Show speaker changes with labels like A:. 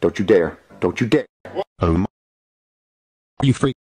A: Don't you dare. Don't you dare.
B: Oh my. You freak.